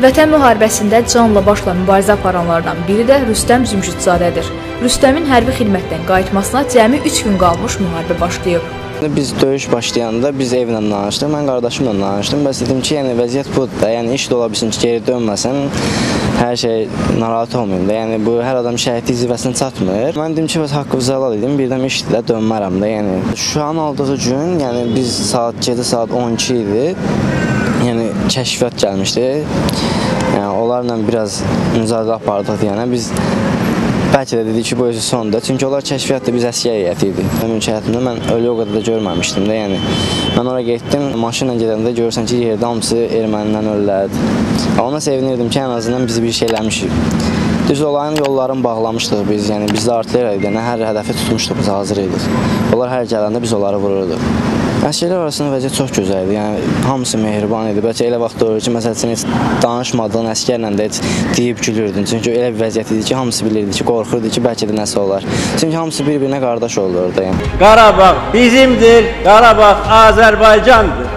Vətən müharibəsində canla başla mübarizə aparanlardan biri də Rüstəm Zümrüdzadədir. Rüstəmin hərbi xidmətdən qayıtmasına cəmi 3 gün qalmış müharibə başlayıb. Biz döyüş başlayanda biz evlə danışdıq, mən qardaşımla danışdım. Bəs dedim ki, yəni vəziyyət budur da, yəni iş də ola bilsin ki, geri dönməsən, hər şey narahat olmayım da. Yəni bu hər adam şəhidlik zirvəsinə çatmır. Mən dedim ki, bəs haqqınızı helal edin, birdən işlə dönmərəm də. Yəni Şuşanın aldığı gün, yəni biz saat gecə saat 12 idi. Kəşfiyyat gəlmişdi. Yəni onlarla biraz müzadilə apardıq deyənə biz bəlkə də dedik ki, bu özü sondur. Çünki onlar kəşfiyyatda biz əskər heyəti idi. Mənim həyatımda mən ölü o qədər də görməmişdim də, yəni. Mən ora getdim, maşınla gedəndə görürsən ki, yerdə hamısı ermənidən ölülərdi. Ona sevinirdim ki, ən azından biz bir şey eləmişik. Düz olayın yollarını bağlamışdıq biz, yəni biz də artilleriya idi, yəni hər hədəfi tutmuşduq, biz hazır idik. Onlar hər gələndə biz onları vururduq. Əsgərlər arasında vəziyyət çox gözəl idi. Yəni hamısı mehriban idi. Bəlkə elə vaxt olur ki, məsələn heç danışmadığın əsgərlə də heç deyib gülürdün. Çünki elə bir vəziyyət idi ki, hamısı bilirdi ki, qorxurdu ki, bəlkə də nəsə olar. Çünki hamısı bir-birinə qardaş oldu orada yəni. Qarabağ bizimdir, Qarabağ Azərbaycandır.